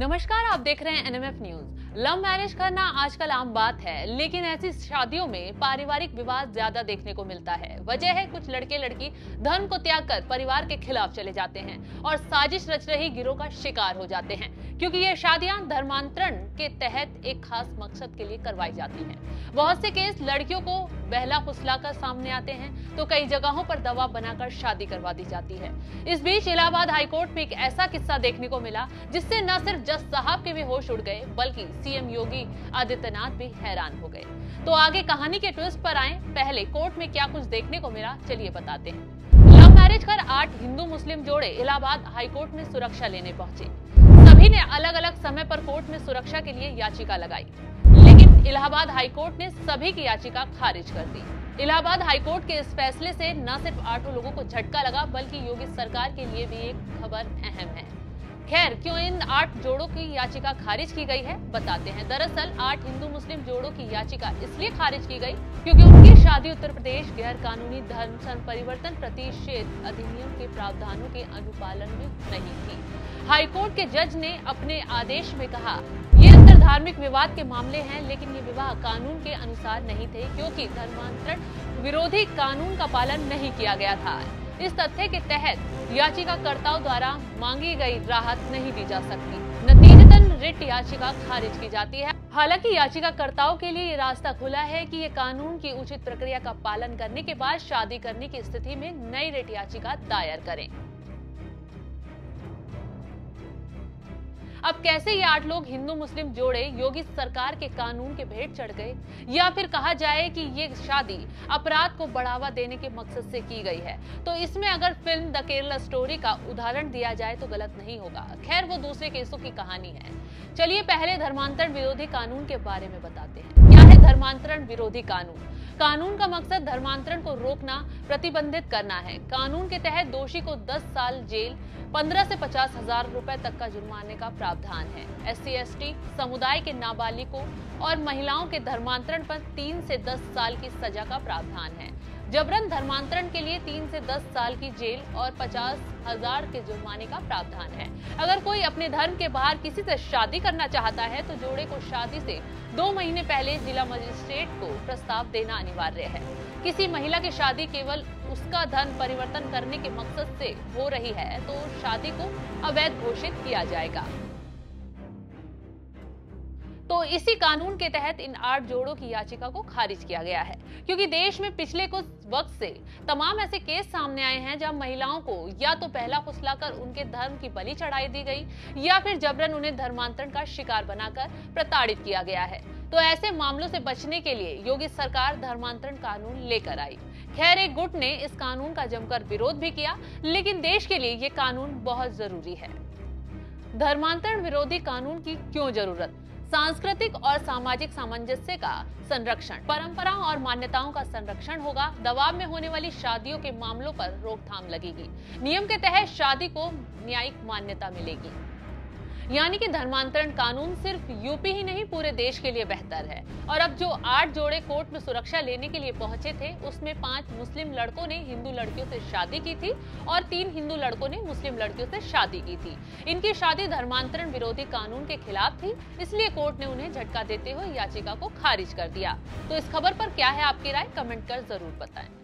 नमस्कार आप देख रहे हैं एनएमएफ न्यूज़ लव मैरिज करना आजकल आम बात है, लेकिन ऐसी शादियों में पारिवारिक विवाद ज़्यादा देखने को मिलता है। वजह है, कुछ लड़के लड़की धर्म को त्याग कर परिवार के खिलाफ चले जाते हैं और साजिश रच रही गिरोह का शिकार हो जाते हैं, क्योंकि ये शादियाँ धर्मांतरण के तहत एक खास मकसद के लिए करवाई जाती हैं। बहुत से केस लड़कियों को बहला फुसलाकर सामने आते हैं तो कई जगहों पर दबाव बनाकर शादी करवा दी जाती है। इस बीच इलाहाबाद हाईकोर्ट में एक ऐसा किस्सा देखने को मिला, जिससे न सिर्फ़ जज साहब के भी होश उड़ गए, बल्कि सीएम योगी आदित्यनाथ भी हैरान हो गए। तो आगे कहानी के ट्विस्ट पर आए। पहले कोर्ट में क्या कुछ देखने को मिला, चलिए बताते हैं। लव मैरिज कर आठ हिंदू मुस्लिम जोड़े इलाहाबाद हाईकोर्ट में सुरक्षा लेने पहुँचे। सभी ने अलग अलग समय पर कोर्ट में सुरक्षा के लिए याचिका लगाई। लेकिन इलाहाबाद हाईकोर्ट ने सभी की याचिका खारिज कर दी। इलाहाबाद हाईकोर्ट के इस फैसले से न सिर्फ़ आठों लोगों को झटका लगा, बल्कि योगी सरकार के लिए भी एक खबर अहम है। खैर, क्यों इन आठ जोड़ों की याचिका खारिज की गई है, बताते हैं। दरअसल, आठ हिंदू मुस्लिम जोड़ों की याचिका इसलिए खारिज की गई क्योंकि उनकी शादी उत्तर प्रदेश गैर कानूनी धर्म परिवर्तन प्रतिषेध अधिनियम के प्रावधानों के अनुपालन में नहीं थी। हाईकोर्ट के जज ने अपने आदेश में कहा, ये अंतर धार्मिक विवाद के मामले हैं, लेकिन ये विवाह कानून के अनुसार नहीं थे, क्योंकि धर्मांतरण विरोधी कानून का पालन नहीं किया गया था। इस तथ्य के तहत याचिकाकर्ताओं द्वारा मांगी गई राहत नहीं दी जा सकती। नतीजतन रिट याचिका खारिज की जाती है। हालाँकि याचिकाकर्ताओं के लिए ये रास्ता खुला है कि ये कानून की उचित प्रक्रिया का पालन करने के बाद शादी करने की स्थिति में नई रिट याचिका दायर करें। अब कैसे ये आठ लोग हिंदू मुस्लिम जोड़े, योगी सरकार के कानून के भेंट चढ़ गए? या फिर कहा जाए कि ये शादी अपराध को बढ़ावा देने के मकसद से की गई है? तो इसमें अगर फ़िल्म द केरला स्टोरी का उदाहरण दिया जाए तो गलत नहीं होगा। खैर, वो दूसरे केसों की कहानी है। चलिए पहले धर्मांतरण विरोधी कानून के बारे में बताते हैं। क्या है धर्मांतरण विरोधी कानून? कानून का मकसद धर्मांतरण को रोकना, प्रतिबंधित करना है। कानून के तहत दोषी को 10 साल जेल 15 से पचास हज़ार रुपए तक का जुर्माने का प्रावधान है। एस सी समुदाय के नाबालिगों और महिलाओं के धर्मांतरण पर तीन से दस साल की सजा का प्रावधान है। जबरन धर्मांतरण के लिए तीन से दस साल की जेल और पचास हज़ार के जुर्माने का प्रावधान है। अगर कोई अपने धर्म के बाहर किसी से शादी करना चाहता है तो जोड़े को शादी से दो महीने पहले जिला मजिस्ट्रेट को प्रस्ताव देना अनिवार्य है। किसी महिला की शादी केवल उसका धर्म परिवर्तन करने के मकसद से हो रही है तो शादी को अवैध घोषित किया जाएगा। तो इसी कानून के तहत इन आठ जोड़ों की याचिका को खारिज किया गया है, क्योंकि देश में पिछले कुछ वक्त से तमाम ऐसे केस सामने आए हैं जब महिलाओं को या तो पहला फुसलाकर उनके धर्म की बलि चढ़ाई दी गई, या फिर जबरन उन्हें धर्मांतरण का शिकार बनाकर प्रताड़ित किया गया है। तो ऐसे मामलों से बचने के लिए योगी सरकार धर्मांतरण कानून लेकर आई। खैर, एक गुट ने इस कानून का जमकर विरोध भी किया, लेकिन देश के लिए ये कानून बहुत ज़रूरी है। धर्मांतरण विरोधी कानून की क्यों ज़रूरत? सांस्कृतिक और सामाजिक सामंजस्य का संरक्षण, परंपराओं और मान्यताओं का संरक्षण होगा। दबाव में होने वाली शादियों के मामलों पर रोकथाम लगेगी। नियम के तहत शादी को न्यायिक मान्यता मिलेगी। यानी कि धर्मांतरण कानून सिर्फ़ यूपी ही नहीं, पूरे देश के लिए बेहतर है। और अब जो आठ जोड़े कोर्ट में सुरक्षा लेने के लिए पहुँचे थे, उसमें पाँच मुस्लिम लड़कों ने हिंदू लड़कियों से शादी की थी और तीन हिंदू लड़कों ने मुस्लिम लड़कियों से शादी की थी। इनकी शादी धर्मांतरण विरोधी कानून के खिलाफ थी, इसलिए कोर्ट ने उन्हें झटका देते हुए याचिका को खारिज कर दिया। तो इस खबर पर क्या है आपकी राय, कमेंट कर ज़रूर बताएँ।